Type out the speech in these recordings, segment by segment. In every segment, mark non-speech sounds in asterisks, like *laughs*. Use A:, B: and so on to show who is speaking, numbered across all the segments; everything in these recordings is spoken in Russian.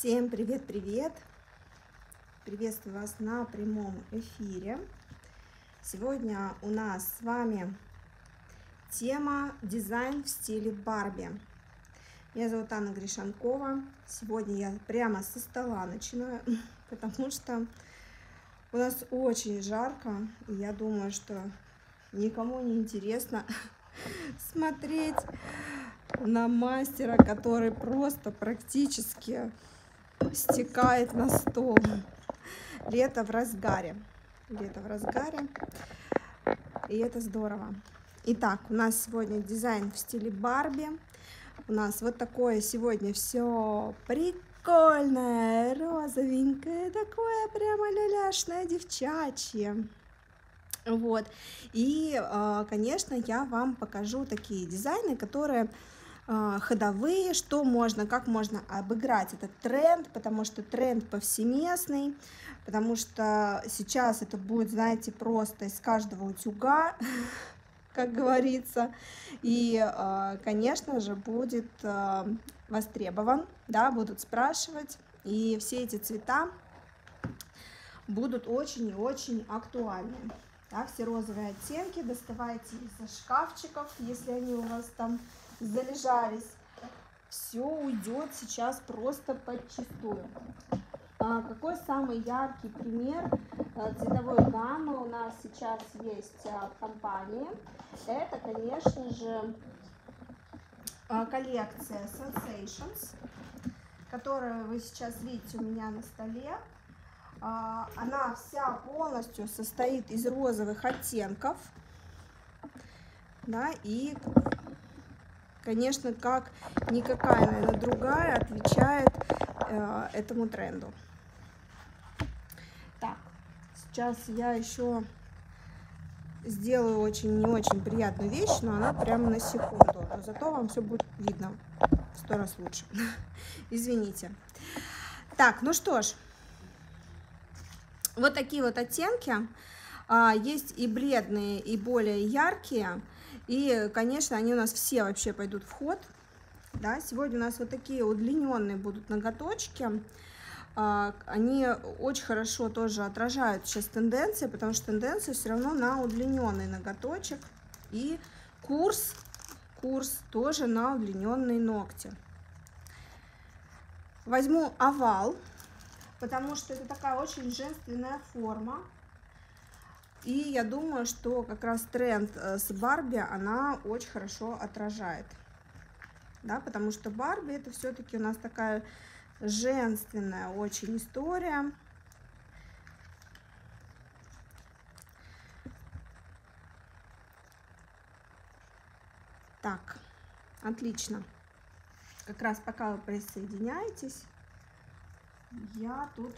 A: Всем привет-привет! Приветствую вас на прямом эфире. Сегодня у нас с вами тема дизайн в стиле Барби. Меня зовут Анна Гришанкова. Сегодня я прямо со стола начинаю, *laughs* потому что у нас очень жарко. И я думаю, что никому не интересно *laughs* смотреть на мастера, который просто практически стекает на стол. Лето в разгаре. Лето в разгаре. И это здорово. Итак, у нас сегодня дизайн в стиле Барби. У нас вот такое сегодня все прикольное, розовенькое, такое прямо ляляшное девчачье. Вот. И, а, конечно, я вам покажу такие дизайны, которые ходовые, что можно, как можно обыграть этот тренд, потому что тренд повсеместный, потому что сейчас это будет, знаете, просто из каждого утюга, *laughs* как говорится, и, а, конечно же, будет а, востребован, да, будут спрашивать, и все эти цвета будут очень и очень актуальны. Да, все розовые оттенки доставайте из шкафчиков, если они у вас там залежались. Все уйдет сейчас просто подчистую. А какой самый яркий пример а, цветовой гаммы у нас сейчас есть а, в компании? Это, конечно же, коллекция Sensations, которую вы сейчас видите у меня на столе. Она вся полностью состоит из розовых оттенков. Да, и конечно, как никакая, наверное, другая отвечает э, этому тренду. Так, сейчас я еще сделаю очень не очень приятную вещь, но она прямо на секунду. Но зато вам все будет видно в сто раз лучше. *laughs* Извините. Так, ну что ж, вот такие вот оттенки. А, есть и бледные, и более яркие. И, конечно, они у нас все вообще пойдут в ход. Да, сегодня у нас вот такие удлиненные будут ноготочки. А, они очень хорошо тоже отражают сейчас тенденции, потому что тенденция все равно на удлиненный ноготочек. И курс, курс тоже на удлиненные ногти. Возьму овал, потому что это такая очень женственная форма. И я думаю, что как раз тренд э, с Барби она очень хорошо отражает. Да, потому что Барби это все-таки у нас такая женственная очень история. Так, отлично. Как раз пока вы присоединяетесь, я тут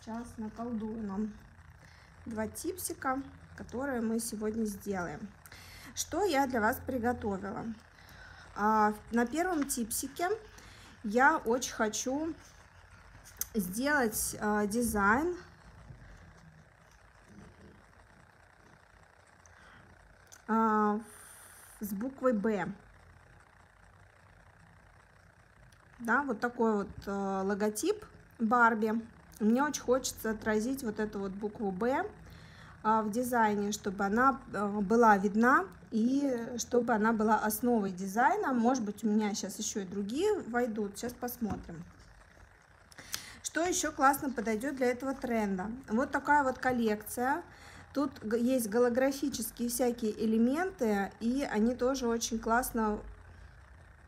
A: сейчас наколдую нам два типсика, которые мы сегодня сделаем. Что я для вас приготовила? А, на первом типсике я очень хочу сделать а, дизайн а, с буквой Б. Да, вот такой вот логотип Барби. Мне очень хочется отразить вот эту вот букву «Б» а, в дизайне, чтобы она а, была видна и чтобы она была основой дизайна. Может быть, у меня сейчас еще и другие войдут. Сейчас посмотрим. Что еще классно подойдет для этого тренда? Вот такая вот коллекция. Тут есть голографические всякие элементы, и они тоже очень классно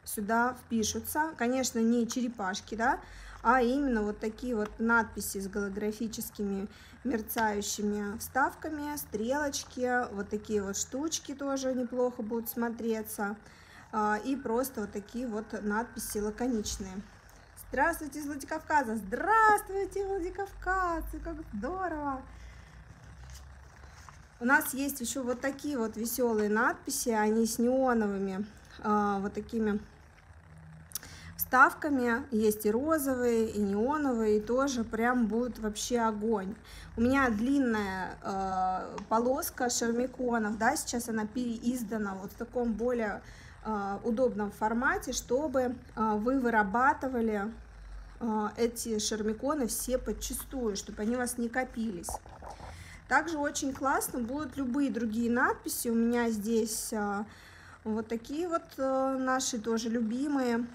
A: сюда впишутся. Конечно, не черепашки, да, а именно вот такие вот надписи с голографическими мерцающими вставками, стрелочки, вот такие вот штучки тоже неплохо будут смотреться. А, и просто вот такие вот надписи лаконичные. Здравствуйте из Владикавказа! Здравствуйте, Владикавказцы! Как здорово! У нас есть еще вот такие вот веселые надписи, они с неоновыми а, вот такими вставками. Есть и розовые, и неоновые, и тоже прям будет вообще огонь. У меня длинная э, полоска шармиконов, да, сейчас она переиздана вот в таком более э, удобном формате, чтобы э, вы вырабатывали э, эти шармиконы все подчистую, чтобы они у вас не копились. Также очень классно будут любые другие надписи. У меня здесь э, вот такие вот э, наши тоже любимые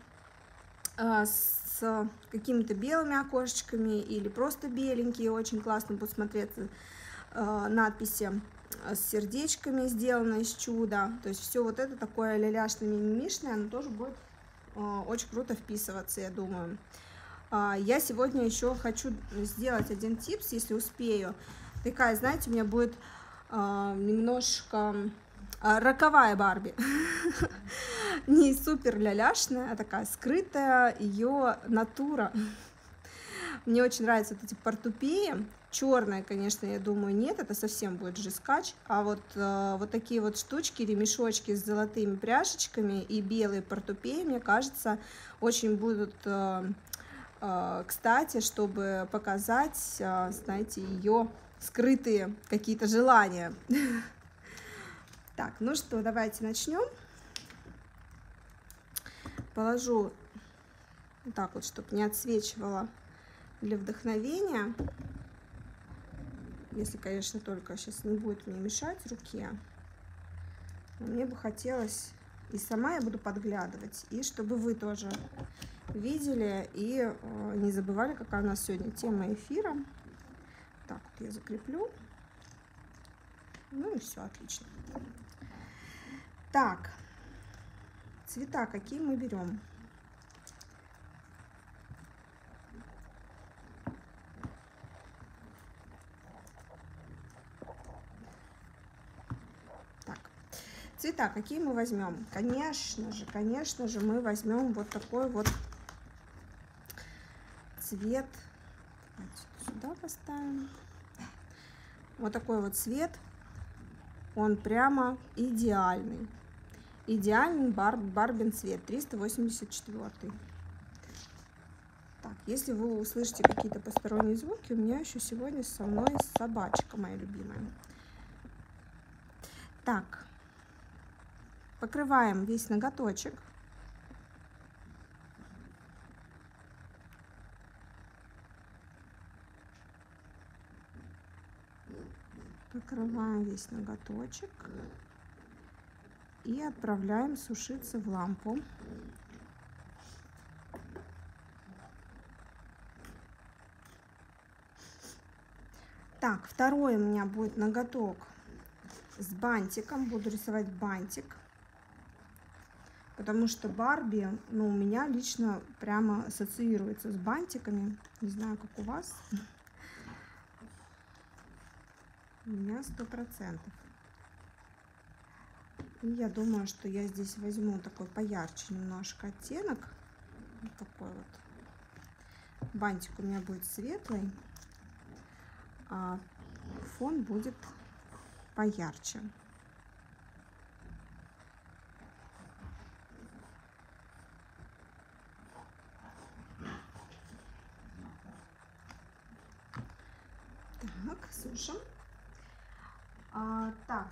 A: с какими-то белыми окошечками или просто беленькие. Очень классно будут смотреться э, надписи с сердечками сделано из чуда. То есть все вот это такое ляляшное мимишное, оно тоже будет очень круто вписываться, я думаю. А, я сегодня еще хочу сделать один типс, если успею. Такая, знаете, у меня будет немножко а, роковая Барби. *laughs* Не супер ляляшная, а такая скрытая ее натура. Мне очень нравятся вот эти портупеи. Черная, конечно, я думаю, нет, это совсем будет жескач. А вот, э, вот такие вот штучки, ремешочки с золотыми пряжечками и белые портупеи, мне кажется, очень будут э, э, кстати, чтобы показать, э, знаете, ее скрытые какие-то желания. *laughs* Так, ну что, давайте начнем. Положу вот так вот, чтобы не отсвечивало для вдохновения. Если, конечно, только сейчас не будет мне мешать руке. Но мне бы хотелось, и сама я буду подглядывать, и чтобы вы тоже видели и э, не забывали, какая у нас сегодня тема эфира. Так, вот я закреплю. Ну и все, отлично. Так, цвета какие мы берем? Так, цвета какие мы возьмем? Конечно же, конечно же, мы возьмем вот такой вот цвет. Сюда поставим. Вот такой вот цвет. Он прямо идеальный. Идеальный бар, барбин цвет, 384. Так, если вы услышите какие-то посторонние звуки, у меня еще сегодня со мной собачка моя любимая. Так, покрываем весь ноготочек. Покрываем весь ноготочек и отправляем сушиться в лампу. Так, второй у меня будет ноготок с бантиком. Буду рисовать бантик. Потому что Барби, ну, у меня лично прямо ассоциируется с бантиками. Не знаю, как у вас. *laughs* У меня сто процентов. Я думаю, что я здесь возьму такой поярче немножко оттенок. Вот такой вот. Бантик у меня будет светлый, а фон будет поярче. Так, сушим. А, так,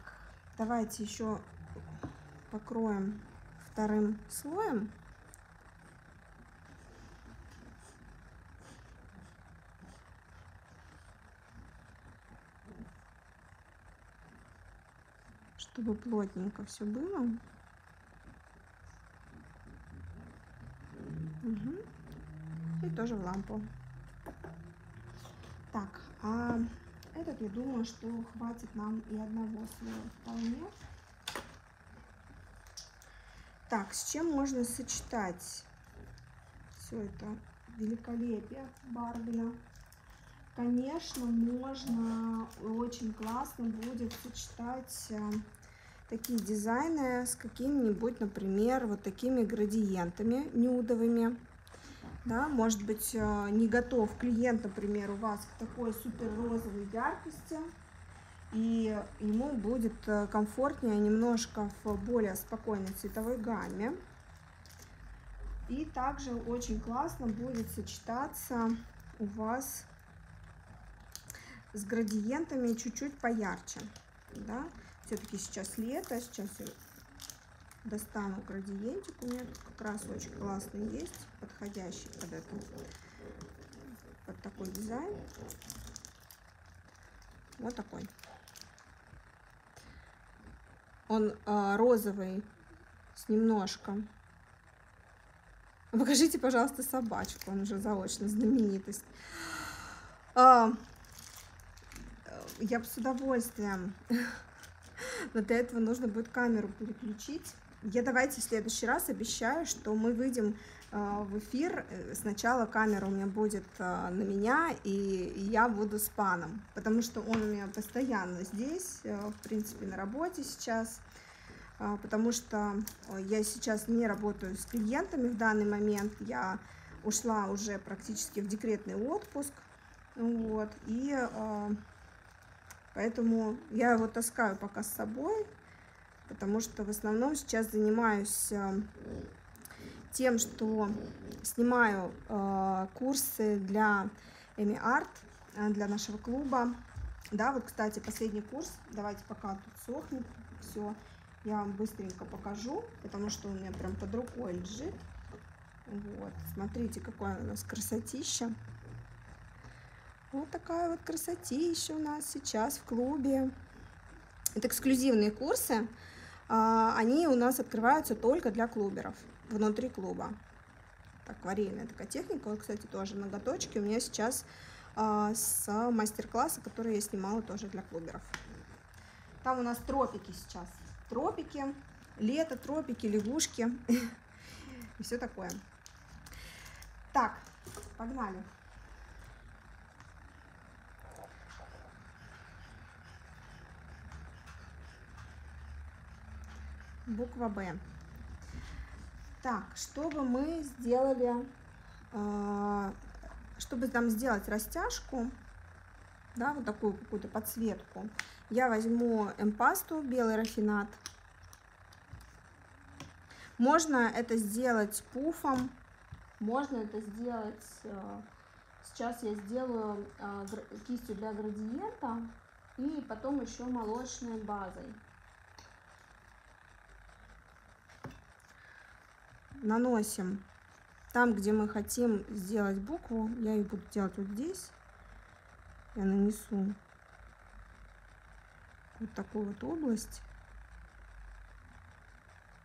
A: давайте еще покроем вторым слоем. чтобы плотненько все было. Угу. И тоже в лампу. Так, а этот, я думаю, что хватит нам и одного слоя вполне. Так, с чем можно сочетать все это великолепие Барбина? Конечно, можно, очень классно будет сочетать э, такие дизайны с какими-нибудь, например, вот такими градиентами нюдовыми. Да, может быть, э, не готов клиент, например, у вас к такой супер розовой яркости и ему будет э, комфортнее немножко в более спокойной цветовой гамме. И также очень классно будет сочетаться у вас с градиентами чуть-чуть поярче. Да? Все-таки сейчас лето, сейчас я достану градиентик. У меня тут как раз очень классный есть, подходящий под эту Вот такой дизайн. Вот такой. Он э, розовый с немножко. Покажите, пожалуйста, собачку. Он уже заочно знаменитость. А, я бы с удовольствием. *laughs* Но для этого нужно будет камеру переключить. Я давайте в следующий раз обещаю, что мы выйдем в эфир. Сначала камера у меня будет а, на меня, и я буду с паном, потому что он у меня постоянно здесь, в принципе, на работе сейчас. Потому что я сейчас не работаю с клиентами в данный момент, я ушла уже практически в декретный отпуск, вот, и поэтому я его таскаю пока с собой, потому что в основном сейчас занимаюсь тем, что снимаю курсы для Эми Арт, для нашего клуба, да, вот, кстати, последний курс, давайте пока тут сохнет все, я вам быстренько покажу, потому что у меня прям под рукой лежит. Вот, смотрите, какое у нас красотища. Вот такая вот красотища у нас сейчас в клубе. Это эксклюзивные курсы. А, они у нас открываются только для клуберов, внутри клуба. Акварельная такая техника. Вот, кстати, тоже ноготочки у меня сейчас а, с мастер-класса, который я снимала тоже для клуберов. Там у нас тропики сейчас тропики, лето, тропики, лягушки *laughs* и все такое. Так, погнали. Буква Б. Так, чтобы мы сделали, э, чтобы там сделать растяжку, да, вот такую какую-то подсветку, я возьму эмпасту, белый рафинат. Можно это сделать пуфом, можно это сделать, э, сейчас я сделаю э, кистью для градиента и потом еще молочной базой. Наносим там, где мы хотим сделать букву, я ее буду делать вот здесь, я нанесу вот такую вот область,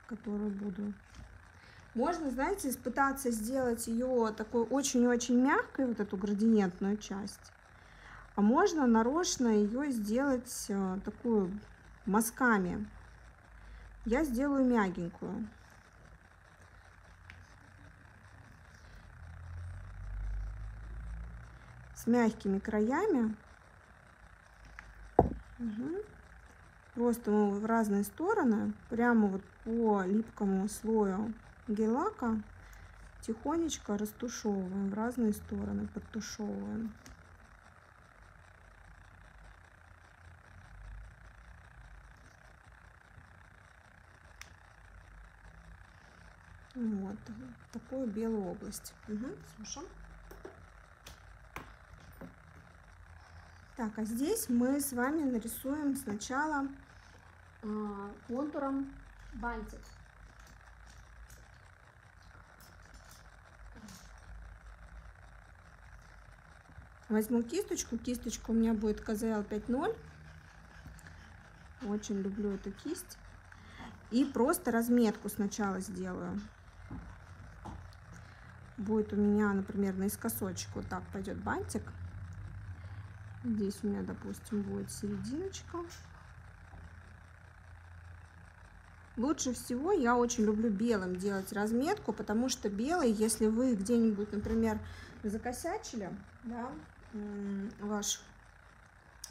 A: которую буду. Можно, знаете, пытаться сделать ее такой очень-очень мягкой, вот эту градиентную часть. А можно нарочно ее сделать э, такую мазками. Я сделаю мягенькую. С мягкими краями. Угу просто в разные стороны, прямо вот по липкому слою гель-лака тихонечко растушевываем в разные стороны, подтушевываем. Вот, такую белую область. Угу, слушаем. Так, а здесь мы с вами нарисуем сначала э, контуром бантик. Возьму кисточку. Кисточка у меня будет КЗЛ 5.0. Очень люблю эту кисть. И просто разметку сначала сделаю. Будет у меня, например, наискосочек вот так пойдет бантик. Здесь у меня, допустим, будет серединочка. Лучше всего я очень люблю белым делать разметку, потому что белый, если вы где-нибудь, например, закосячили да, ваш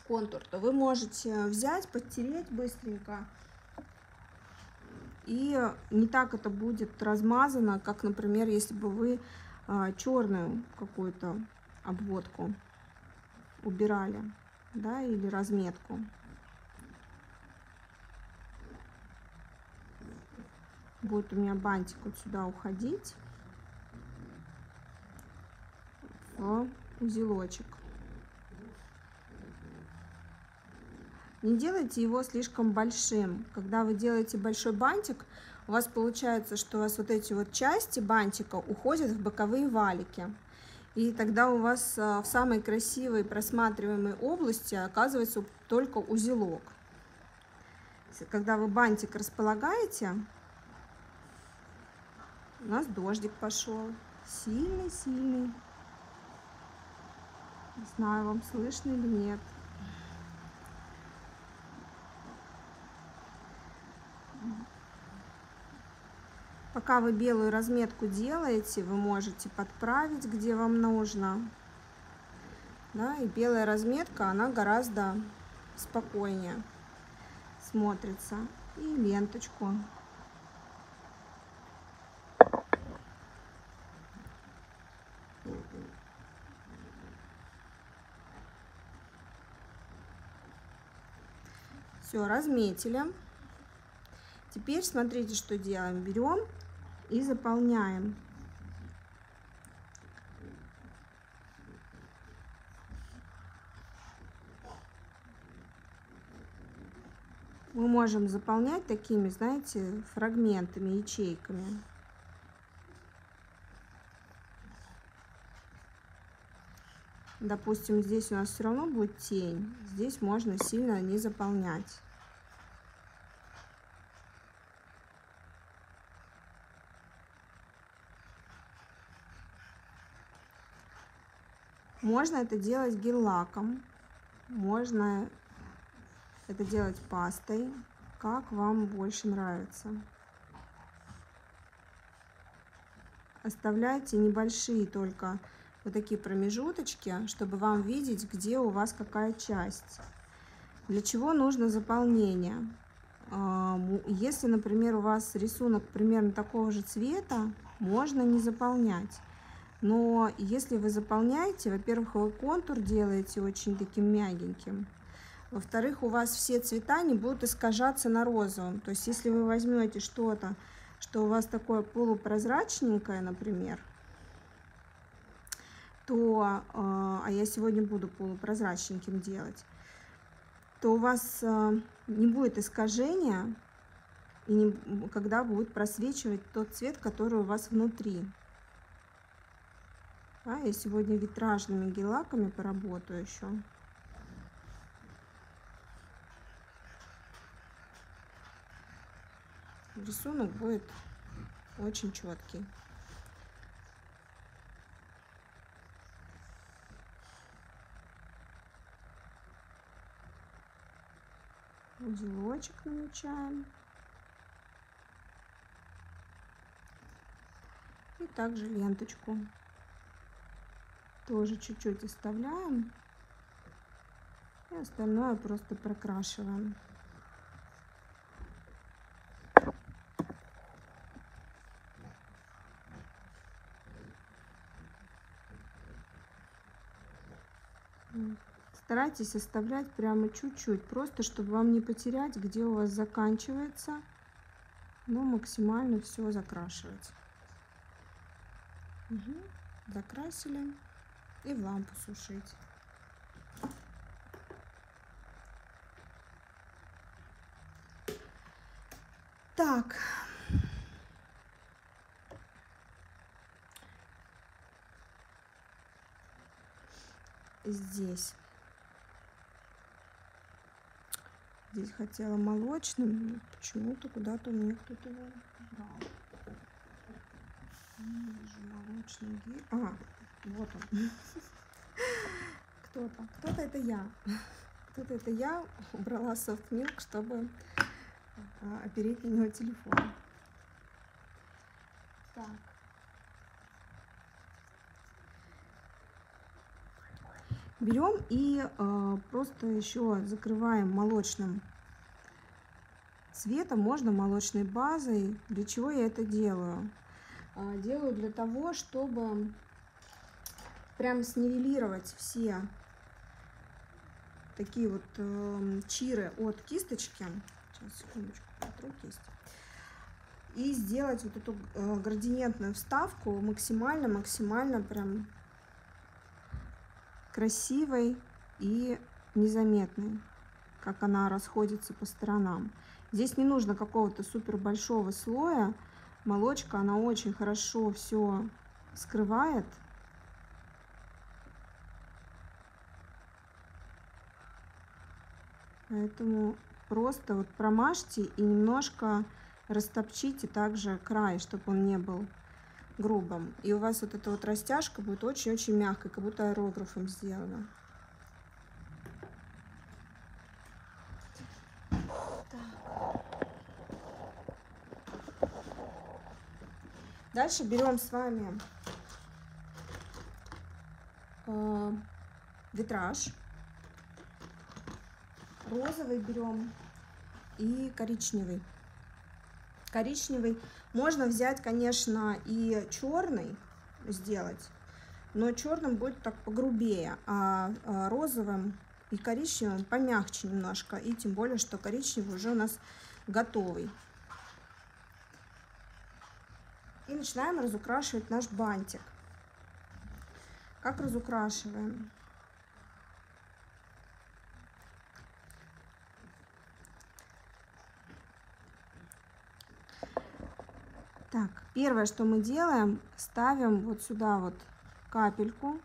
A: контур, то вы можете взять, подтереть быстренько. И не так это будет размазано, как, например, если бы вы а, черную какую-то обводку убирали, да, или разметку. Будет у меня бантик вот сюда уходить в узелочек. Не делайте его слишком большим. Когда вы делаете большой бантик, у вас получается, что у вас вот эти вот части бантика уходят в боковые валики. И тогда у вас а, в самой красивой просматриваемой области оказывается только узелок. Когда вы бантик располагаете, у нас дождик пошел. Сильный-сильный. Не знаю, вам слышно или нет. Пока вы белую разметку делаете, вы можете подправить, где вам нужно. Да, и белая разметка, она гораздо спокойнее смотрится. И ленточку. Все, разметили. Теперь смотрите, что делаем. Берем и заполняем. Мы можем заполнять такими, знаете, фрагментами, ячейками. Допустим, здесь у нас все равно будет тень. Здесь можно сильно не заполнять. Можно это делать гель-лаком, можно это делать пастой, как вам больше нравится. Оставляйте небольшие только вот такие промежуточки, чтобы вам видеть, где у вас какая часть. Для чего нужно заполнение? А, если, например, у вас рисунок примерно такого же цвета, можно не заполнять. Но если вы заполняете, во-первых, вы контур делаете очень таким мягеньким. Во-вторых, у вас все цвета не будут искажаться на розовом. То есть, если вы возьмете что-то, что у вас такое полупрозрачненькое, например, то, э, а я сегодня буду полупрозрачненьким делать, то у вас э, не будет искажения, и когда будет просвечивать тот цвет, который у вас внутри. Да, я сегодня витражными гель-лаками поработаю еще. Рисунок будет очень четкий. Узелочек намечаем. И также ленточку тоже чуть-чуть оставляем. И остальное просто прокрашиваем. Старайтесь оставлять прямо чуть-чуть, просто чтобы вам не потерять, где у вас заканчивается, но максимально все закрашивать. Угу. Закрасили и в лампу сушить. Так. Здесь. Здесь хотела молочным, почему-то куда-то у меня кто-то его брал. Не вижу молочный гель. А, вот он. Кто-то. Кто-то это я. Кто-то это я убрала софтмилк, чтобы а, опереть на него телефон. Так. Берем и э, просто еще закрываем молочным цветом, можно молочной базой. Для чего я это делаю? Э, делаю для того, чтобы прям снивелировать все такие вот э, чиры от кисточки. Сейчас, секундочку, кисть. И сделать вот эту э, градиентную вставку максимально-максимально прям красивой и незаметной, как она расходится по сторонам. Здесь не нужно какого-то супер большого слоя. Молочка, она очень хорошо все скрывает Поэтому просто вот промажьте и немножко растопчите также край, чтобы он не был грубым. И у вас вот эта вот растяжка будет очень-очень мягкой, как будто аэрографом сделана. Дальше берем с вами э, витраж. Розовый берем и коричневый. Коричневый можно взять, конечно, и черный сделать, но черным будет так погрубее, а, а розовым и коричневым помягче немножко. И тем более, что коричневый уже у нас готовый. И начинаем разукрашивать наш бантик. Как разукрашиваем? Так, первое, что мы делаем, ставим вот сюда вот капельку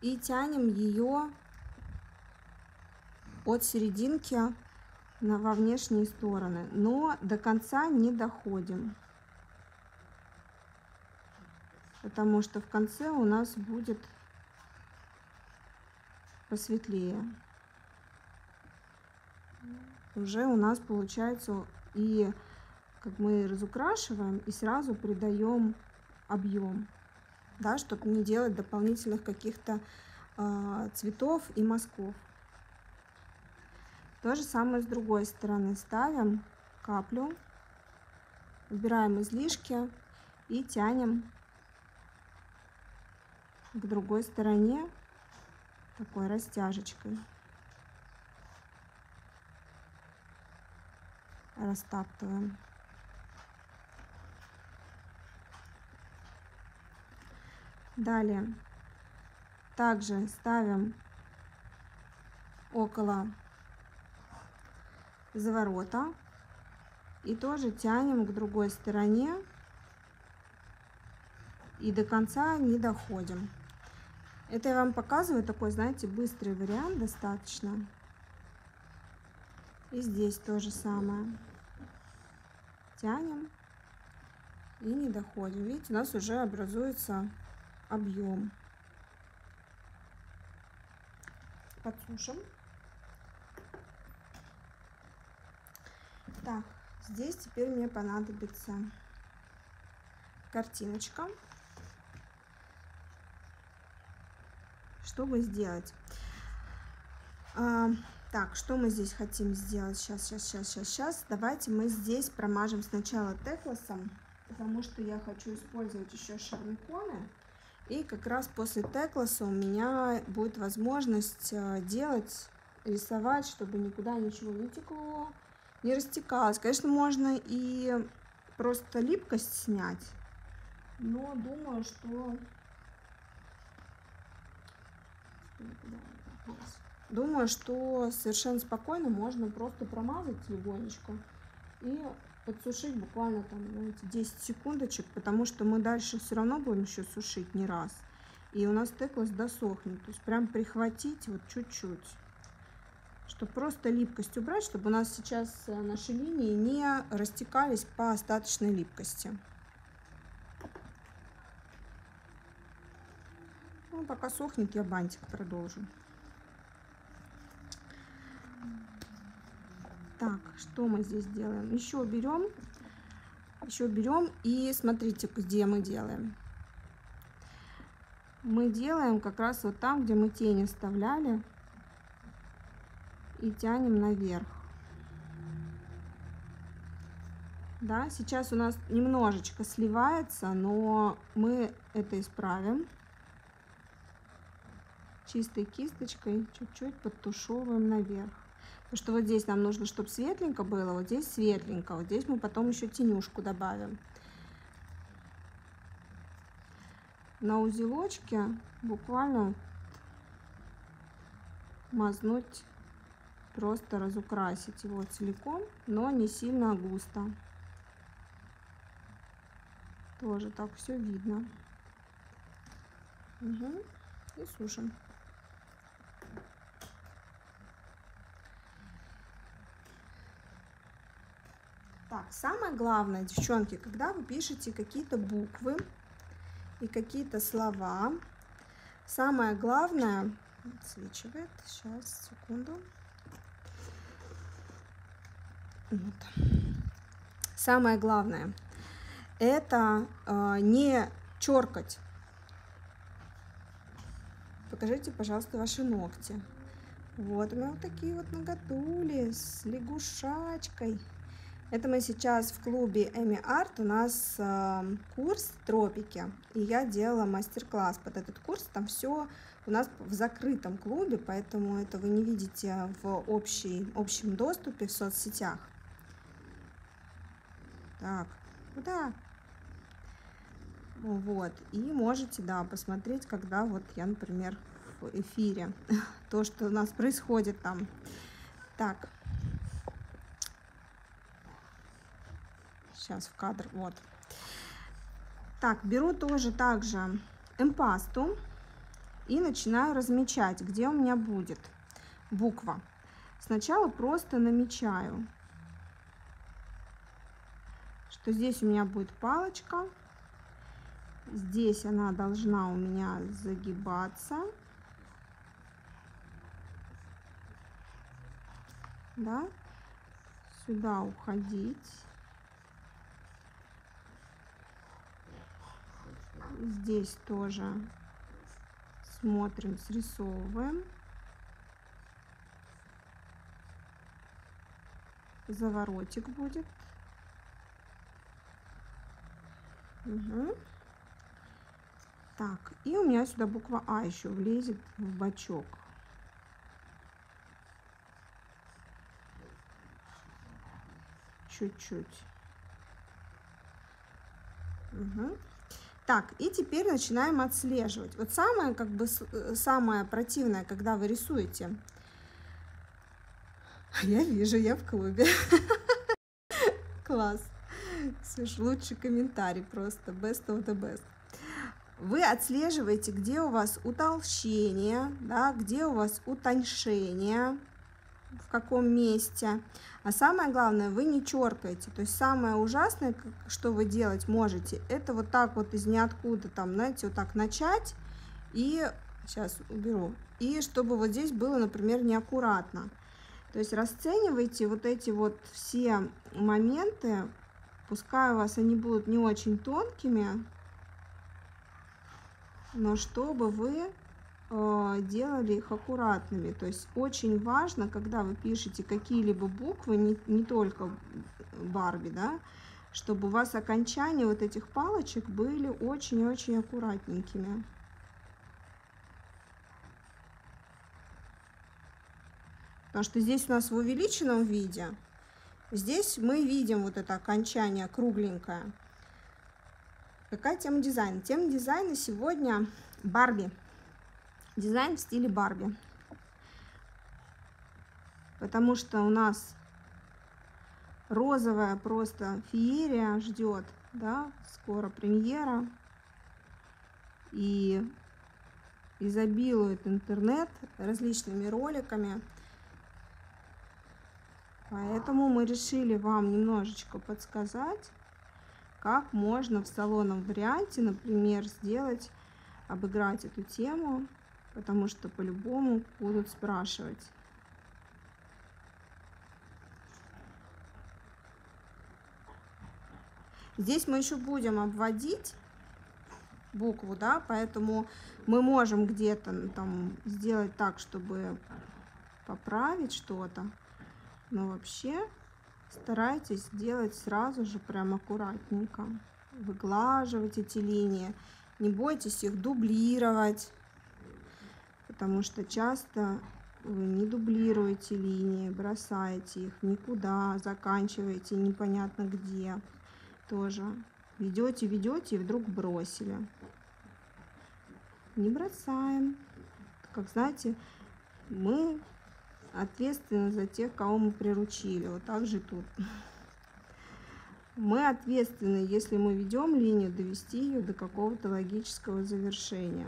A: и тянем ее от серединки на, во внешние стороны, но до конца не доходим, потому что в конце у нас будет посветлее. Уже у нас получается и как мы разукрашиваем и сразу придаем объем, да, чтобы не делать дополнительных каких-то э, цветов и мазков. То же самое с другой стороны. Ставим каплю, убираем излишки и тянем к другой стороне такой растяжечкой. Растаптываем. Далее также ставим около заворота и тоже тянем к другой стороне и до конца не доходим. Это я вам показываю такой, знаете, быстрый вариант достаточно. И здесь то же самое. Тянем и не доходим. Видите, у нас уже образуется объем. Подсушим. Так, здесь теперь мне понадобится картиночка. Чтобы сделать? Так, что мы здесь хотим сделать? Сейчас, сейчас, сейчас, сейчас, сейчас. Давайте мы здесь промажем сначала теклосом, потому что я хочу использовать еще шармиконы. И как раз после теклоса у меня будет возможность э, делать, рисовать, чтобы никуда ничего не текло, не растекалось. Конечно, можно и просто липкость снять, но думаю, что... Думаю, что совершенно спокойно можно просто промазать легонечко и подсушить буквально там, знаете, 10 секундочек, потому что мы дальше все равно будем еще сушить не раз. И у нас теклость досохнет. То есть прям прихватить вот чуть-чуть чтобы просто липкость убрать, чтобы у нас сейчас э, наши линии не растекались по остаточной липкости. Ну, пока сохнет, я бантик продолжу. Так, что мы здесь делаем? Еще берем, еще берем и смотрите, где мы делаем. Мы делаем как раз вот там, где мы тени вставляли и тянем наверх. Да, сейчас у нас немножечко сливается, но мы это исправим. Чистой кисточкой чуть-чуть подтушевываем наверх. Потому что вот здесь нам нужно, чтобы светленько было, вот здесь светленько, вот здесь мы потом еще тенюшку добавим. На узелочке буквально мазнуть просто разукрасить его целиком, но не сильно густо. Тоже так все видно. Угу. И сушим. Самое главное, девчонки, когда вы пишете какие-то буквы и какие-то слова, самое главное, отсвечивает, сейчас, секунду. Вот. Самое главное, это э, не черкать. Покажите, пожалуйста, ваши ногти. Вот у меня вот такие вот ноготули с лягушачкой. Это мы сейчас в клубе Эми Арт. У нас э, курс тропики. И я делала мастер-класс под этот курс. Там все у нас в закрытом клубе, поэтому это вы не видите в общей, общем доступе в соцсетях. Так, куда? Вот, и можете, да, посмотреть, когда вот я, например, в эфире, *laughs* то, что у нас происходит там. Так, сейчас в кадр, вот. Так, беру тоже также эмпасту и начинаю размечать, где у меня будет буква. Сначала просто намечаю, что здесь у меня будет палочка, здесь она должна у меня загибаться, да, сюда уходить. Здесь тоже смотрим, срисовываем. Заворотик будет. Угу. Так, и у меня сюда буква А еще влезет в бачок. Чуть-чуть. Угу. Так, и теперь начинаем отслеживать. Вот самое, как бы, э, самое противное, когда вы рисуете. Я вижу, я в клубе. *laughs* Класс. Слушай, лучший комментарий просто. Best of the best. Вы отслеживаете, где у вас утолщение, да, где у вас утоньшение, в каком месте. А самое главное, вы не черкаете. То есть самое ужасное, что вы делать можете, это вот так вот из ниоткуда, там, знаете, вот так начать и... Сейчас уберу. И чтобы вот здесь было, например, неаккуратно. То есть расценивайте вот эти вот все моменты, пускай у вас они будут не очень тонкими, но чтобы вы делали их аккуратными. То есть очень важно, когда вы пишете какие-либо буквы, не, не только Барби, да, чтобы у вас окончания вот этих палочек были очень-очень аккуратненькими. Потому что здесь у нас в увеличенном виде, здесь мы видим вот это окончание кругленькое. Какая тема дизайна? Тема дизайна сегодня Барби. Дизайн в стиле Барби. Потому что у нас розовая просто феерия ждет, да, скоро премьера. И изобилует интернет различными роликами. Поэтому мы решили вам немножечко подсказать, как можно в салонном варианте, например, сделать, обыграть эту тему, потому что по-любому будут спрашивать. Здесь мы еще будем обводить букву, да, поэтому мы можем где-то там сделать так, чтобы поправить что-то, но вообще старайтесь делать сразу же прям аккуратненько. Выглаживать эти линии. Не бойтесь их дублировать, потому что часто вы не дублируете линии, бросаете их никуда, заканчиваете непонятно где. Тоже ведете, ведете и вдруг бросили. Не бросаем. Как знаете, мы ответственны за тех, кого мы приручили. Вот так же тут. Мы ответственны, если мы ведем линию, довести ее до какого-то логического завершения.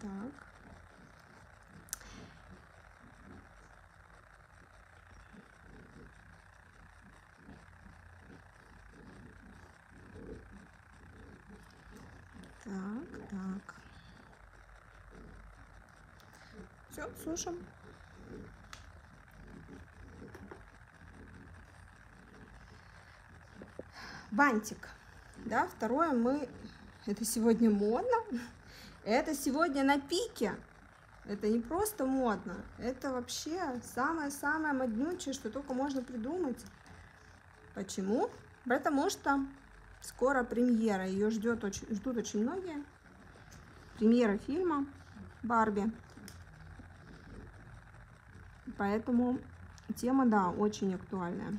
A: Так. Так, так. Все, слушаем. Бантик. Да, второе мы... Это сегодня модно. Это сегодня на пике. Это не просто модно. Это вообще самое-самое моднючее, что только можно придумать. Почему? Потому что скоро премьера. Ее ждет очень, ждут очень многие. Премьера фильма Барби. Поэтому тема, да, очень актуальная.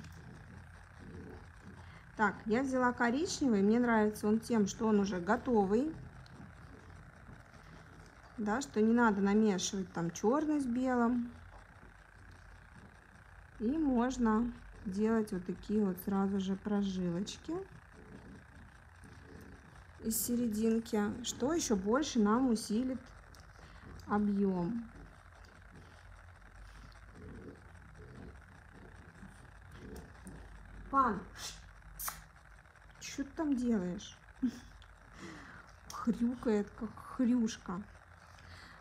A: Так, я взяла коричневый. Мне нравится он тем, что он уже готовый. Да, что не надо намешивать там черный с белым. И можно делать вот такие вот сразу же прожилочки из серединки, что еще больше нам усилит объем. Пан, что ты там делаешь? *laughs* Хрюкает, как хрюшка.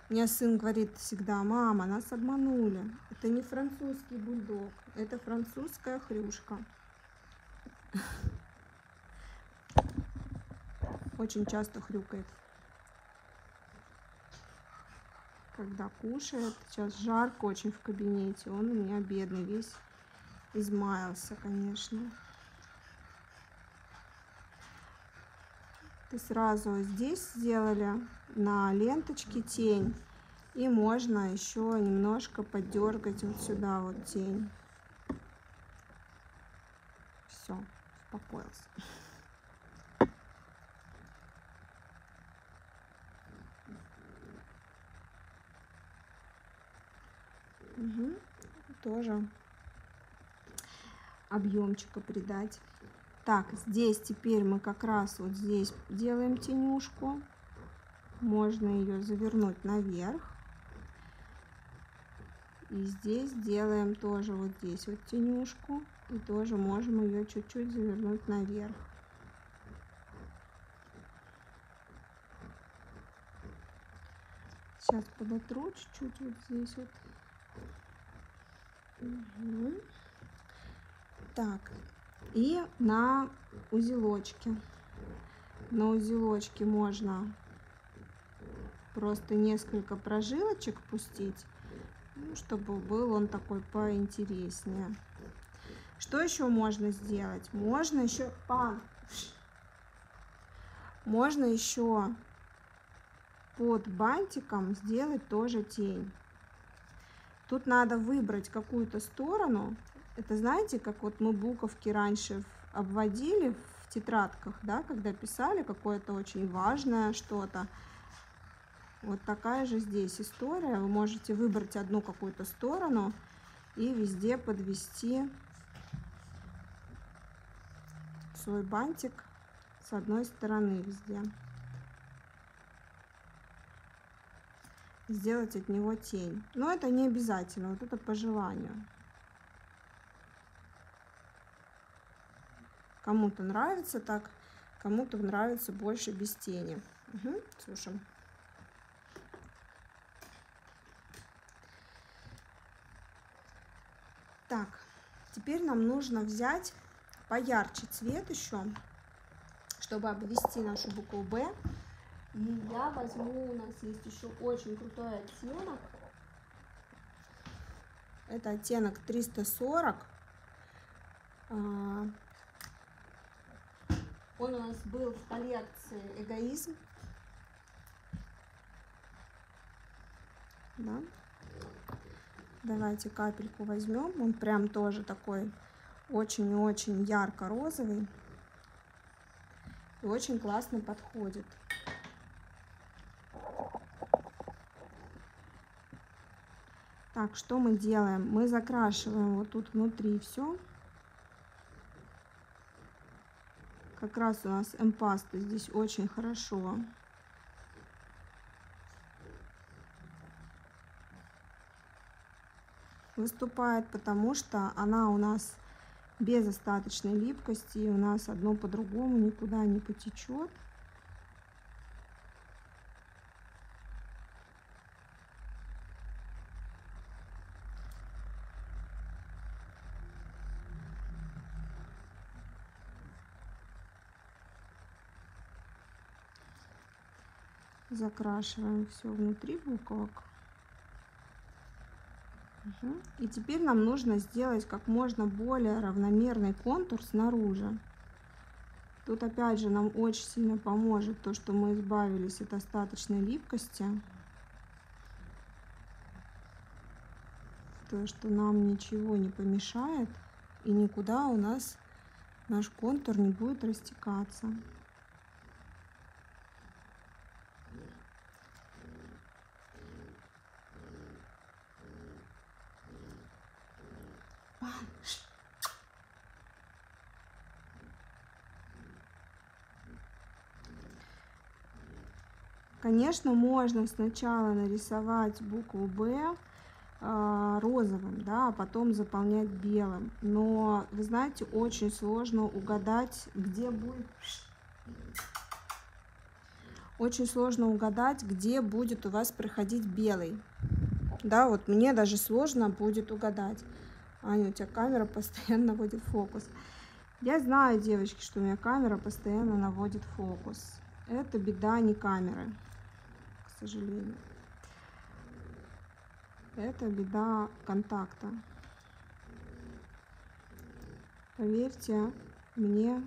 A: Меня сын говорит всегда, мама, нас обманули. Это не французский бульдог, это французская хрюшка. Очень часто хрюкает. Когда кушает. Сейчас жарко очень в кабинете. Он у меня бедный весь измаялся, конечно. Ты сразу здесь сделали на ленточке тень. И можно еще немножко подергать вот сюда вот тень. Все, успокоился. Угу. Тоже объемчика придать. Так, здесь теперь мы как раз вот здесь делаем тенюшку. Можно ее завернуть наверх. И здесь делаем тоже вот здесь вот тенюшку. И тоже можем ее чуть-чуть завернуть наверх. Сейчас подотру чуть-чуть вот здесь вот. Угу. Так, и на узелочке. На узелочке можно просто несколько прожилочек пустить, ну, чтобы был он такой поинтереснее. Что еще можно сделать? Можно еще... Пан! Можно еще под бантиком сделать тоже тень. Тут надо выбрать какую-то сторону. Это знаете, как вот мы буковки раньше обводили в тетрадках, да, когда писали какое-то очень важное что-то. Вот такая же здесь история. Вы можете выбрать одну какую-то сторону и везде подвести свой бантик с одной стороны везде. сделать от него тень. Но это не обязательно, вот это по желанию. Кому-то нравится так, кому-то нравится больше без тени. Угу, слушаем. Так, теперь нам нужно взять поярче цвет еще, чтобы обвести нашу букву «Б». И я возьму, у нас есть еще очень крутой оттенок. Это оттенок 340. Он у нас был в коллекции «Эгоизм». Да. Давайте капельку возьмем. Он прям тоже такой очень-очень ярко-розовый. И очень классно подходит. Так, что мы делаем? Мы закрашиваем вот тут внутри все. Как раз у нас эмпаста здесь очень хорошо. Выступает, потому что она у нас без остаточной липкости. И у нас одно по-другому никуда не потечет. Закрашиваем все внутри буквок. Угу. И теперь нам нужно сделать как можно более равномерный контур снаружи. Тут опять же нам очень сильно поможет то, что мы избавились от остаточной липкости. То, что нам ничего не помешает и никуда у нас наш контур не будет растекаться. Конечно, можно сначала нарисовать букву «Б» а, розовым, да, а потом заполнять белым. Но, вы знаете, очень сложно угадать, где будет... Очень сложно угадать, где будет у вас проходить белый. Да, вот мне даже сложно будет угадать. Аня, у тебя камера постоянно наводит фокус. Я знаю, девочки, что у меня камера постоянно наводит фокус. Это беда не камеры, сожалению. Это беда контакта. Поверьте мне,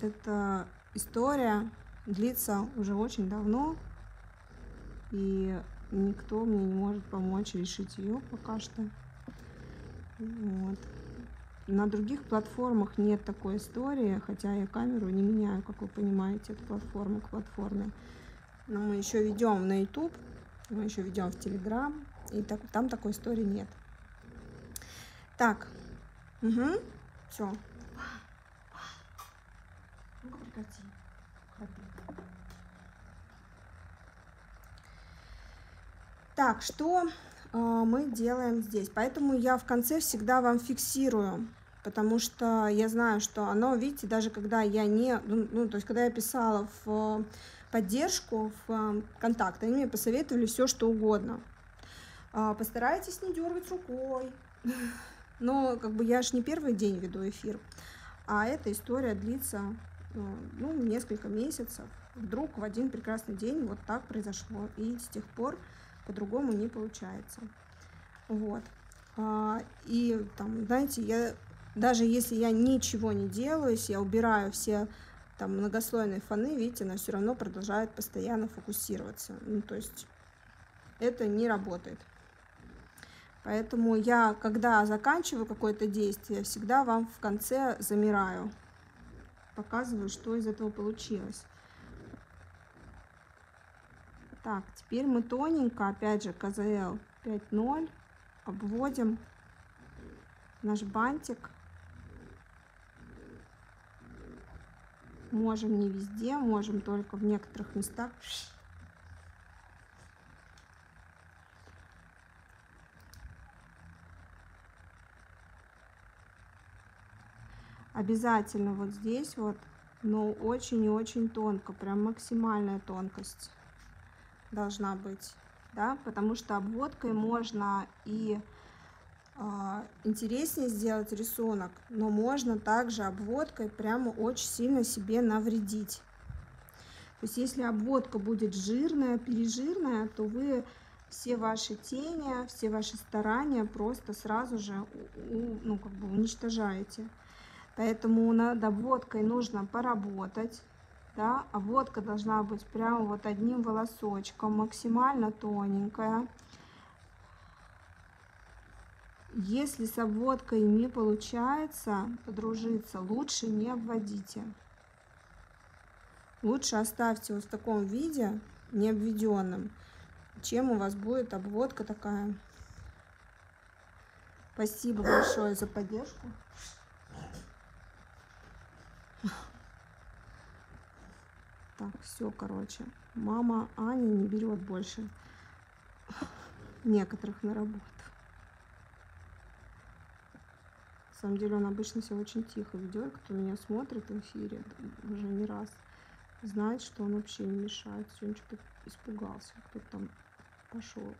A: эта история длится уже очень давно, и никто мне не может помочь решить ее пока что. Вот. На других платформах нет такой истории, хотя я камеру не меняю, как вы понимаете, от платформы к платформе. Но мы еще ведем на YouTube, мы еще ведем в Telegram, и так, там такой истории нет. Так, угу, все. Ну-ка прекрати. Так, что э, мы делаем здесь? Поэтому я в конце всегда вам фиксирую, потому что я знаю, что оно, видите, даже когда я не, ну, ну то есть когда я писала в поддержку, в э, контакт, они мне посоветовали все, что угодно. Э, постарайтесь не дергать рукой. *laughs* Но как бы я ж не первый день веду эфир, а эта история длится э, ну, несколько месяцев. Вдруг в один прекрасный день вот так произошло. И с тех пор по-другому не получается. Вот. А, и там, знаете, я даже если я ничего не делаю, если я убираю все там многослойные фоны, видите, она все равно продолжает постоянно фокусироваться. Ну, то есть это не работает. Поэтому я, когда заканчиваю какое-то действие, всегда вам в конце замираю, показываю, что из этого получилось. Так, теперь мы тоненько, опять же, КЗЛ 5.0, обводим наш бантик. Можем не везде, можем только в некоторых местах. Обязательно вот здесь вот, но очень и очень тонко, прям максимальная тонкость должна быть, да, потому что обводкой можно и интереснее сделать рисунок, но можно также обводкой прямо очень сильно себе навредить. То есть если обводка будет жирная, пережирная, то вы все ваши тени, все ваши старания просто сразу же ну, как бы уничтожаете. Поэтому над обводкой нужно поработать да, а водка должна быть прямо вот одним волосочком, максимально тоненькая. Если с обводкой не получается подружиться, лучше не обводите. Лучше оставьте вот в таком виде, не обведенным, чем у вас будет обводка такая. Спасибо большое за поддержку. Так, все, короче. Мама Аня не берет больше некоторых на работу. На самом деле он обычно все очень тихо ведет. Кто меня смотрит в эфире уже не раз, знает, что он вообще не мешает. Сегодня что-то испугался, кто-то там пошел.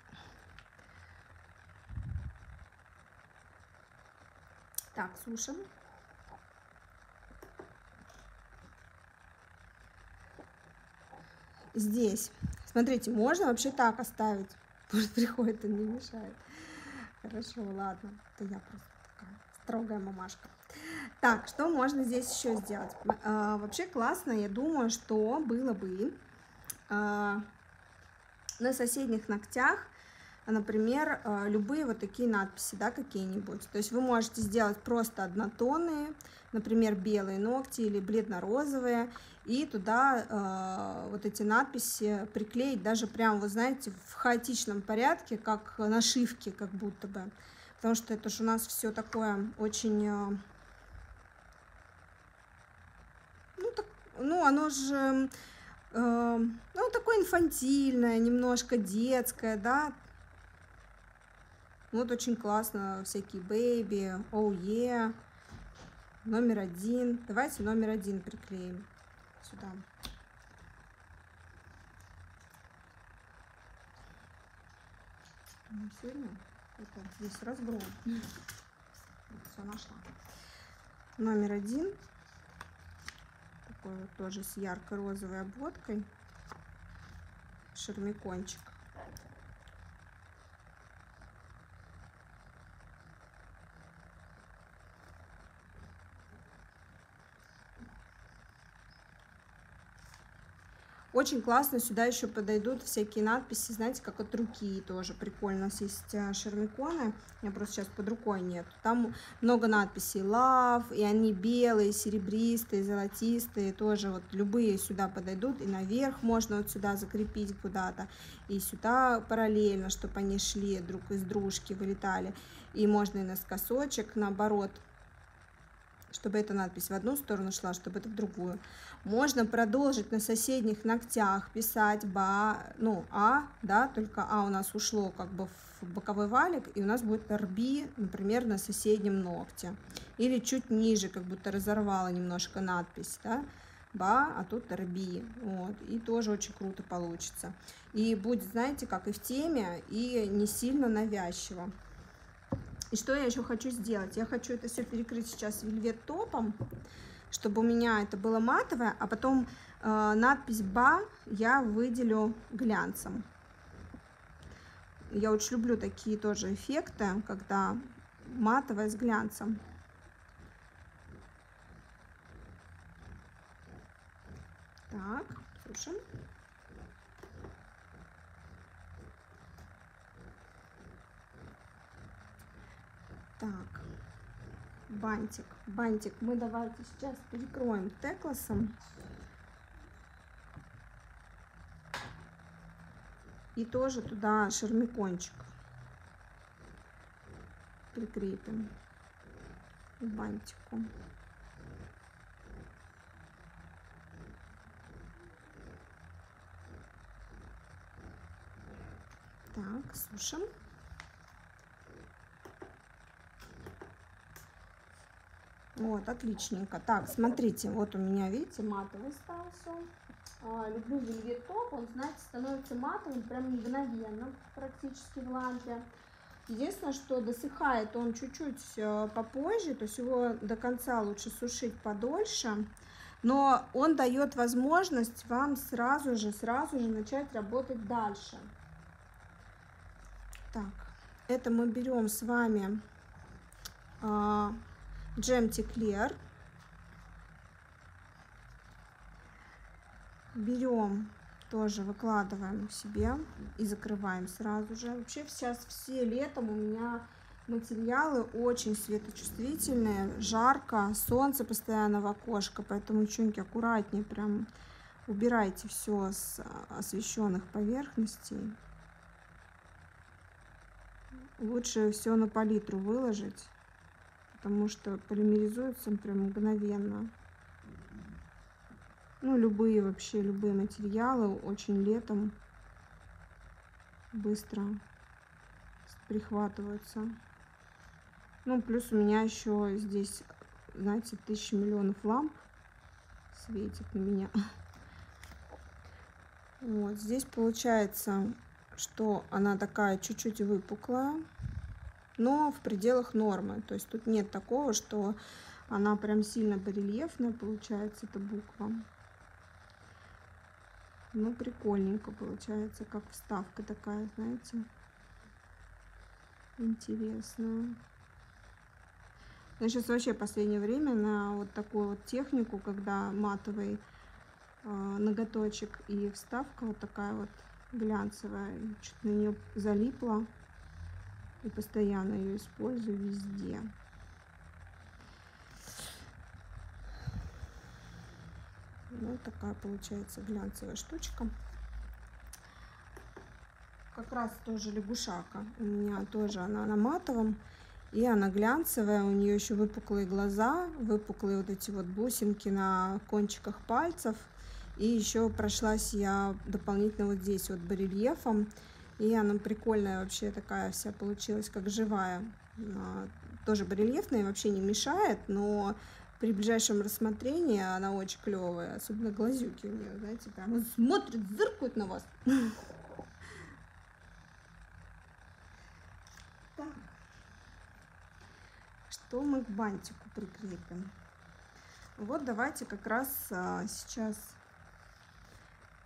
A: Так, слушаем. здесь, смотрите, можно вообще так оставить. *laughs* Может, приходит и не мешает. Хорошо, ладно. Это я просто строгая мамашка. Так, что можно здесь еще сделать? А, вообще классно, я думаю, что было бы а, на соседних ногтях например, э, любые вот такие надписи, да, какие-нибудь. То есть вы можете сделать просто однотонные, например, белые ногти или бледно-розовые, и туда э, вот эти надписи приклеить даже прям, вы знаете, в хаотичном порядке, как нашивки, как будто бы. Потому что это же у нас все такое очень... Э, ну, так, ну, оно же... Э, ну, такое инфантильное, немножко детское, да, вот очень классно, всякие бэйби, оу е, номер один. Давайте номер один приклеим сюда. Сегодня это здесь разгром. Все нашла. Номер один. Такой вот тоже с ярко-розовой обводкой. Шермикончик. Очень классно сюда еще подойдут всякие надписи, знаете, как от руки тоже прикольно. У нас есть э, шермиконы, я просто сейчас под рукой нет. Там много надписей love, и они белые, серебристые, золотистые, тоже вот любые сюда подойдут. И наверх можно вот сюда закрепить куда-то, и сюда параллельно, чтобы они шли друг из дружки, вылетали. И можно и наскосочек, наоборот, чтобы эта надпись в одну сторону шла, чтобы это в другую. Можно продолжить на соседних ногтях писать ба, ну, а, да, только а у нас ушло как бы в боковой валик, и у нас будет рби, например, на соседнем ногте. Или чуть ниже, как будто разорвала немножко надпись, да, ба, а тут рби, вот, и тоже очень круто получится. И будет, знаете, как и в теме, и не сильно навязчиво. И что я еще хочу сделать? Я хочу это все перекрыть сейчас вельвет топом, чтобы у меня это было матовое, а потом э, надпись «Ба» я выделю глянцем. Я очень люблю такие тоже эффекты, когда матовое с глянцем. Так, слушаем. Так, бантик. Бантик мы давайте сейчас перекроем текласом. И тоже туда шармикончик прикрепим к бантику. Так, сушим. Вот, отличненько. Так, смотрите, вот у меня, видите, матовый стал все. А, люблю вельвет топ, он, знаете, становится матовым прям мгновенно, практически в лампе. Единственное, что досыхает он чуть-чуть э, попозже, то есть его до конца лучше сушить подольше. Но он дает возможность вам сразу же, сразу же начать работать дальше. Так, это мы берем с вами а, Джемти Клер. Берем, тоже выкладываем себе и закрываем сразу же. Вообще сейчас все летом у меня материалы очень светочувствительные, жарко, солнце постоянно в окошко, поэтому, девчонки, аккуратнее прям убирайте все с освещенных поверхностей. Лучше все на палитру выложить потому что полимеризуется прям мгновенно. Ну, любые вообще, любые материалы очень летом быстро прихватываются. Ну, плюс у меня еще здесь, знаете, тысячи миллионов ламп светит на меня. *laughs* Вот, здесь получается, что она такая чуть-чуть выпуклая но в пределах нормы. То есть тут нет такого, что она прям сильно барельефная получается, эта буква. Ну, прикольненько получается, как вставка такая, знаете. Интересная. Я сейчас вообще последнее время на вот такую вот технику, когда матовый э, ноготочек и вставка вот такая вот глянцевая. Что-то на нее залипла. И постоянно ее использую везде. Ну, такая получается глянцевая штучка. Как раз тоже лягушака. У меня тоже она на матовом. И она глянцевая, у нее еще выпуклые глаза, выпуклые вот эти вот бусинки на кончиках пальцев. И еще прошлась я дополнительно вот здесь вот барельефом. И она прикольная вообще такая вся получилась, как живая. Тоже барельефная, вообще не мешает, но при ближайшем рассмотрении она очень клевая. Особенно глазюки у нее, знаете, прям смотрит, зыркают на вас. Что мы к бантику прикрепим? Вот давайте как раз а, сейчас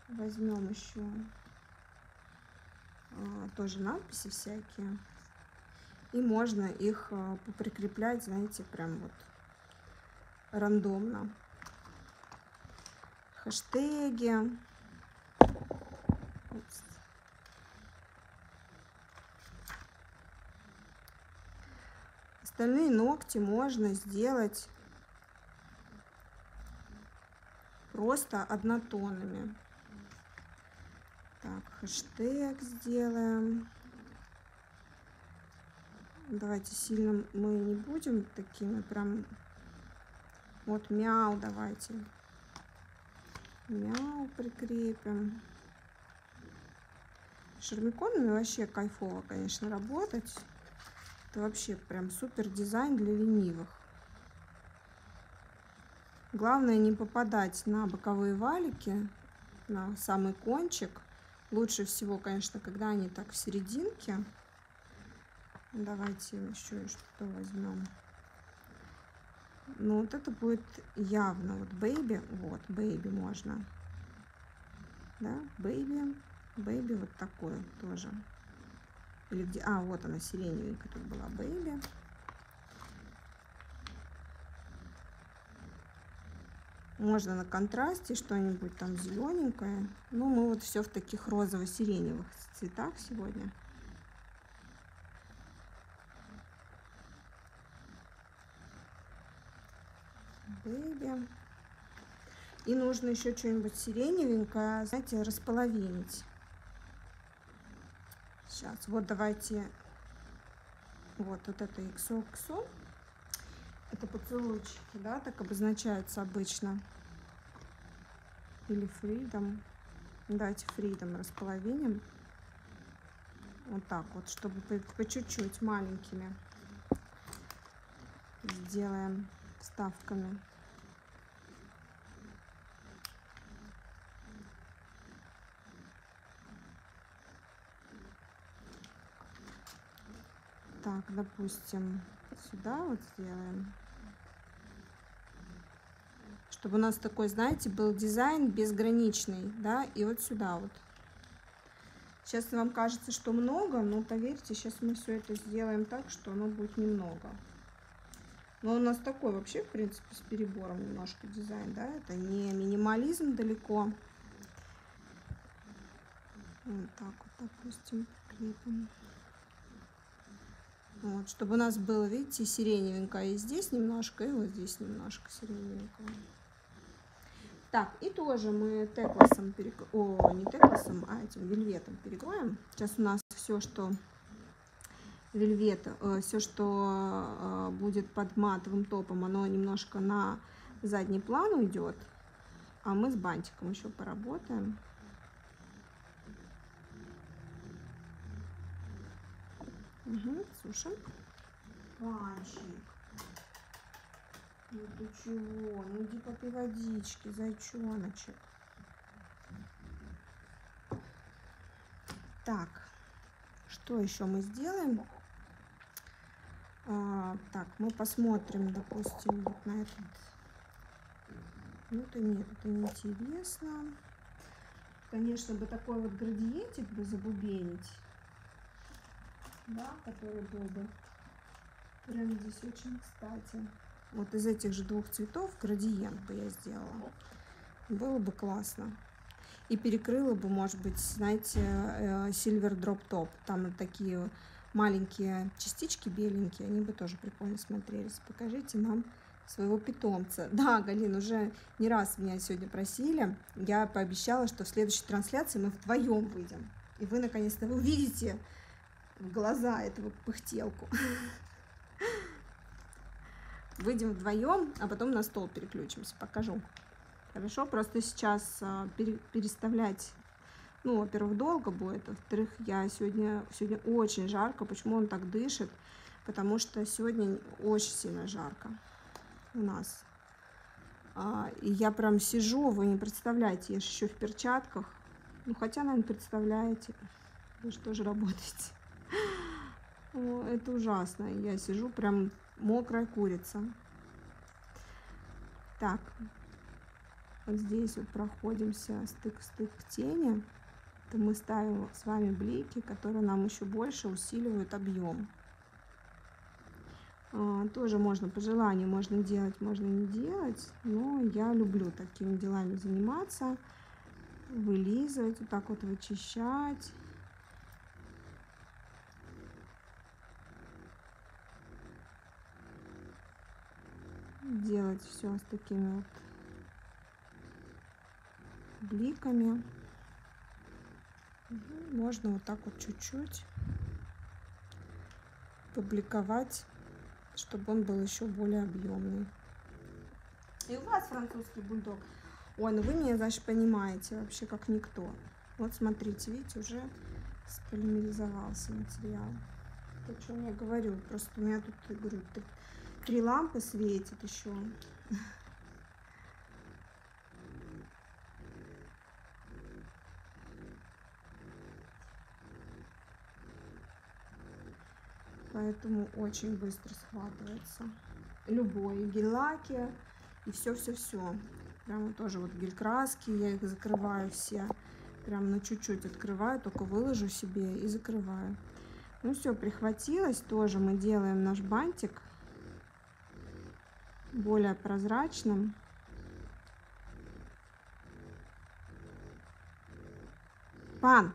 A: возьмем еще а, тоже надписи всякие. И можно их а, прикреплять, знаете, прям вот рандомно. Хэштеги. Упс. Остальные ногти можно сделать просто однотонными. Так, хэштег сделаем. Давайте сильно мы не будем такими прям... Вот мяу давайте. Мяу прикрепим. Шармиконами вообще кайфово, конечно, работать. Это вообще прям супер дизайн для ленивых. Главное не попадать на боковые валики, на самый кончик. Лучше всего, конечно, когда они так в серединке. Давайте еще что-то возьмем. Ну, вот это будет явно. Вот бэйби, вот, бэйби можно. Да, baby, baby вот такой тоже. Или где, а, вот она, сиреневенькая тут была, baby. Можно на контрасте что-нибудь там зелененькое. Ну, мы вот все в таких розово-сиреневых цветах сегодня. Бэйби. И нужно еще что-нибудь сиреневенькое, знаете, располовинить. Сейчас, вот давайте, вот, вот это XOXO. Это поцелуйчики, да, так обозначаются обычно. Или freedom. Давайте freedom располовиним. Вот так вот, чтобы по чуть-чуть маленькими сделаем вставками. Так, допустим, сюда вот сделаем чтобы у нас такой, знаете, был дизайн безграничный, да, и вот сюда вот. Сейчас вам кажется, что много, но поверьте, сейчас мы все это сделаем так, что оно будет немного. Но у нас такой вообще, в принципе, с перебором немножко дизайн, да, это не минимализм далеко. Вот так вот, допустим, клипом. Вот, чтобы у нас было, видите, сиреневенькое и здесь немножко, и вот здесь немножко сиреневенького. Так, и тоже мы текласом, перек... о, не текласом, а этим вельветом перекроем. Сейчас у нас все, что вельвет, э, все, что э, будет под матовым топом, оно немножко на задний план уйдет. А мы с бантиком еще поработаем. Угу, сушим. Бантик. Ну ты чего? Ну иди попей водички, зайчоночек. Так, что еще мы сделаем? А, так, мы посмотрим, допустим, вот на этот. Ну, это нет, это интересно. конечно, бы такой вот градиентик бы забубенить, да, который был бы прям здесь очень кстати. Вот из этих же двух цветов градиент бы я сделала. Было бы классно. И перекрыла бы, может быть, знаете, э, Silver Drop Top. Там такие маленькие частички беленькие, они бы тоже прикольно смотрелись. Покажите нам своего питомца. *laughs* Да, Галин, уже не раз меня сегодня просили. Я пообещала, что в следующей трансляции мы вдвоем выйдем. И вы наконец-то увидите в глаза этого пыхтелку. *laughs* Выйдем вдвоем, а потом на стол переключимся. Покажу. Хорошо, просто сейчас а, переставлять, ну, во-первых, долго будет, во-вторых, я сегодня, сегодня очень жарко. Почему он так дышит? Потому что сегодня очень сильно жарко у нас. А, и я прям сижу, вы не представляете, я же еще в перчатках. Ну, хотя, наверное, представляете, вы же тоже работаете. *laughs* Это ужасно. Я сижу прям мокрая курица. Так, вот здесь вот проходимся стык в стык к тени. То мы ставим с вами блики, которые нам еще больше усиливают объем. А, тоже можно по желанию, можно делать, можно не делать, но я люблю такими делами заниматься, вылизывать, вот так вот вычищать. Делать все с такими вот бликами. Можно вот так вот чуть-чуть публиковать чтобы он был еще более объемный. И у вас французский бульдог. Ой, ну вы меня, значит, понимаете вообще как никто. Вот смотрите, видите, уже сполимеризовался материал. То, что я говорю, просто у меня тут, говорю, три, лампы светит еще. поэтому очень быстро схватывается. Любой гель-лаки и все-все-все. Прямо тоже вот гель-краски, я их закрываю все. Прям на чуть-чуть открываю, только выложу себе и закрываю. Ну все, прихватилось. Тоже мы делаем наш бантик более прозрачным. Пан!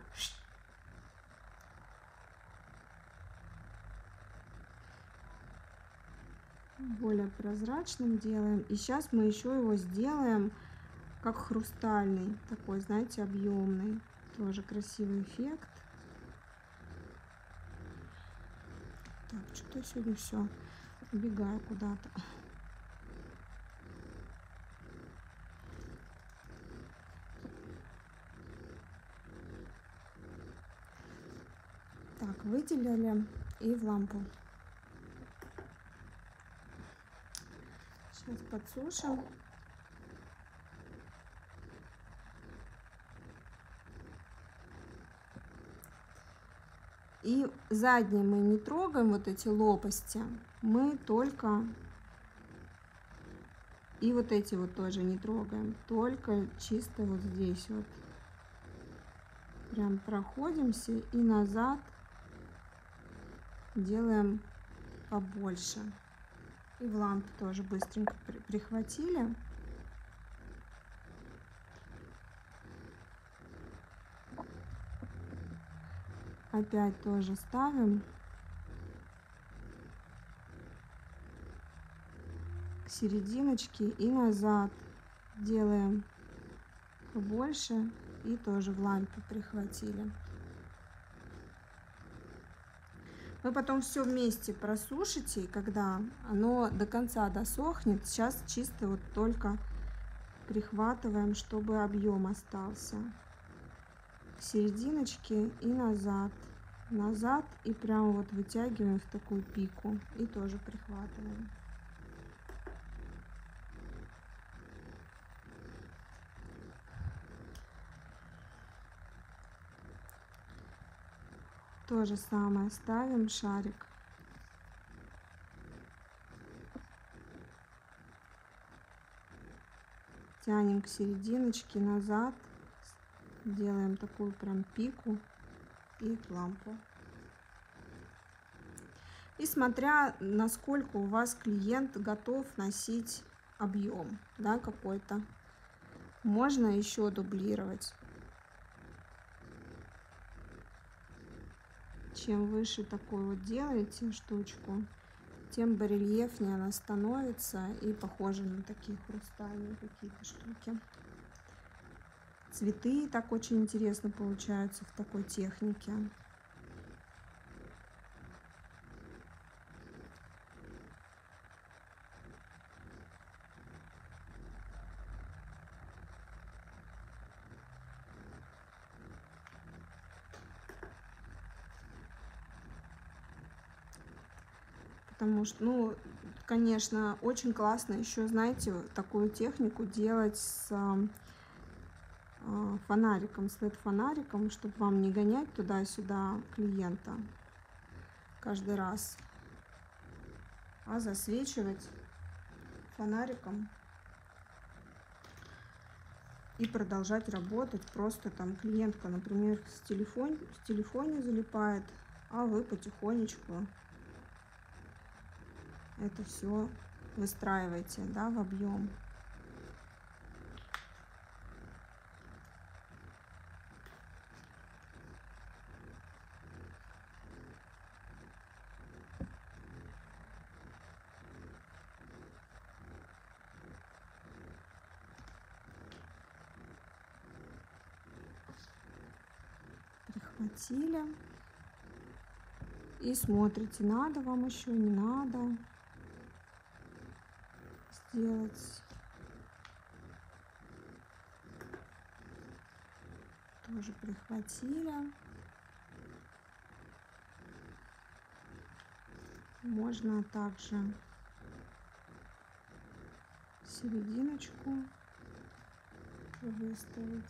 A: более прозрачным делаем. И сейчас мы еще его сделаем как хрустальный, такой, знаете, объемный. Тоже красивый эффект. Так, что-то сегодня все убегаю куда-то. Так, выделили и в лампу. Сейчас подсушим. И задние мы не трогаем, вот эти лопасти. Мы только... И вот эти вот тоже не трогаем. Только чисто вот здесь вот. Прям проходимся и назад делаем побольше. И в лампу тоже быстренько прихватили. Опять тоже ставим. К серединочке и назад делаем побольше и тоже в лампе прихватили. Вы потом все вместе просушите, и когда оно до конца досохнет, сейчас чисто вот только прихватываем, чтобы объем остался. К серединочке и назад. Назад и прямо вот вытягиваем в такую пику и тоже прихватываем. То же самое ставим шарик. Тянем к серединочке назад, делаем такую прям пику и лампу. И смотря, насколько у вас клиент готов носить объем, да, какой-то, можно еще дублировать. Чем выше такой вот делаете штучку, тем барельефнее она становится и похожа на такие хрустальные какие-то штуки. Цветы так очень интересно получаются в такой технике. Потому что, ну, конечно, очень классно еще, знаете, такую технику делать с э, фонариком, с LED-фонариком, чтобы вам не гонять туда-сюда клиента каждый раз, а засвечивать фонариком и продолжать работать. Просто там клиентка, например, с, телефон, с телефоне залипает, а вы потихонечку это все выстраивайте да, в объем. прихватили и смотрите надо вам еще не надо сделать. Тоже прихватили. Можно также серединочку выставить.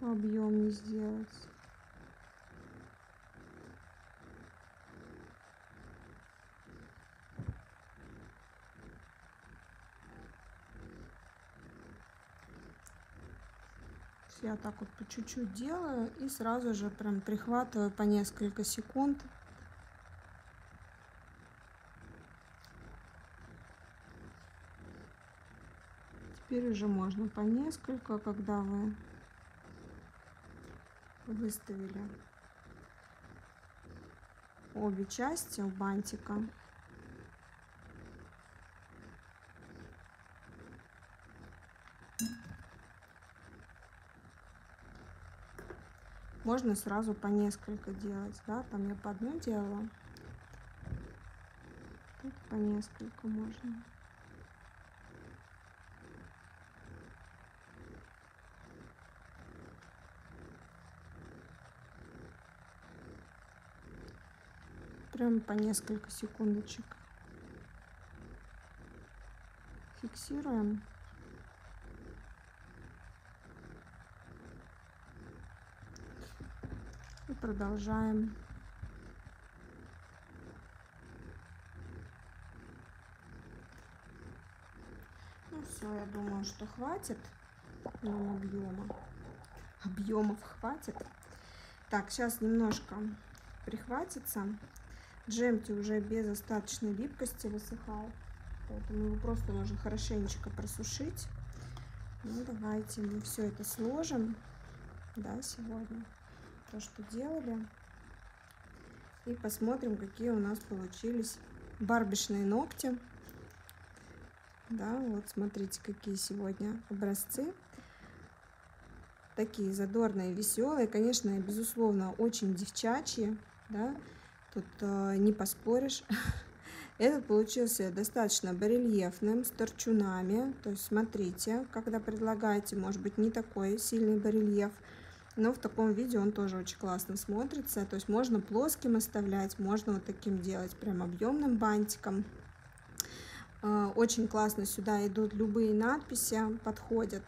A: объем не сделать. Я так вот по чуть-чуть делаю и сразу же прям прихватываю по несколько секунд. Теперь уже можно по несколько, когда вы выставили обе части у бантика. Можно сразу по несколько делать, да, там я по одной делала. Тут по несколько можно. Прям по несколько секундочек. Фиксируем. Продолжаем. Ну все, я думаю, что хватит нам объема. Объемов хватит. Так, сейчас немножко прихватится. Джемти уже без остаточной липкости высыхал. Поэтому его просто нужно хорошенечко просушить. Ну, давайте мы все это сложим, да, сегодня то, что делали. И посмотрим, какие у нас получились барбишные ногти. Да, вот смотрите, какие сегодня образцы. Такие задорные, веселые. Конечно, безусловно, очень девчачьи. Да? Тут э, не поспоришь. *laughs* Этот получился достаточно барельефным, с торчунами. То есть смотрите, когда предлагаете, может быть, не такой сильный барельеф, но в таком виде он тоже очень классно смотрится. То есть можно плоским оставлять, можно вот таким делать прям объемным бантиком. А, очень классно сюда идут любые надписи, подходят.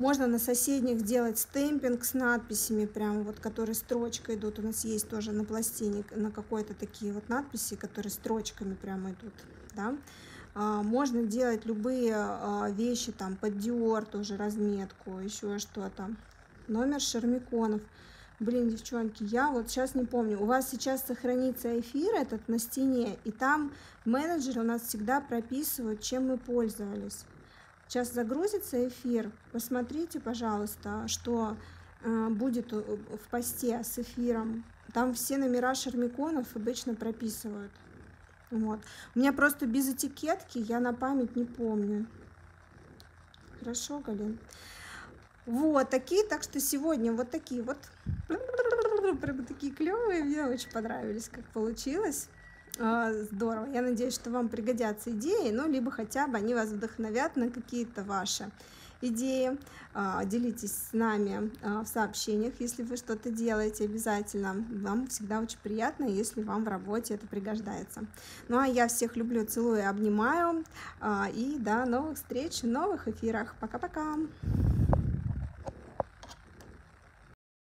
A: Можно на соседних делать стемпинг с надписями, прям вот, которые строчкой идут. У нас есть тоже на пластине на какой-то такие вот надписи, которые строчками прямо идут. да. А, можно делать любые а, вещи, там, под Dior тоже разметку, еще что-то. Номер шармиконов. Блин, девчонки, я вот сейчас не помню. У вас сейчас сохранится эфир этот на стене, и там менеджеры у нас всегда прописывают, чем мы пользовались. Сейчас загрузится эфир. Посмотрите, пожалуйста, что э, будет в посте с эфиром. Там все номера шармиконов обычно прописывают. Вот. У меня просто без этикетки, я на память не помню. Хорошо, Галин? Вот такие, так что сегодня вот такие вот, *laughs* прям такие клевые, мне очень понравились, как получилось. А, здорово. Я надеюсь, что вам пригодятся идеи, ну, либо хотя бы они вас вдохновят на какие-то ваши идеи. А, делитесь с нами а, в сообщениях, если вы что-то делаете обязательно. Вам всегда очень приятно, если вам в работе это пригождается. Ну, а я всех люблю, целую, обнимаю. И до новых встреч новых эфирах. Пока-пока!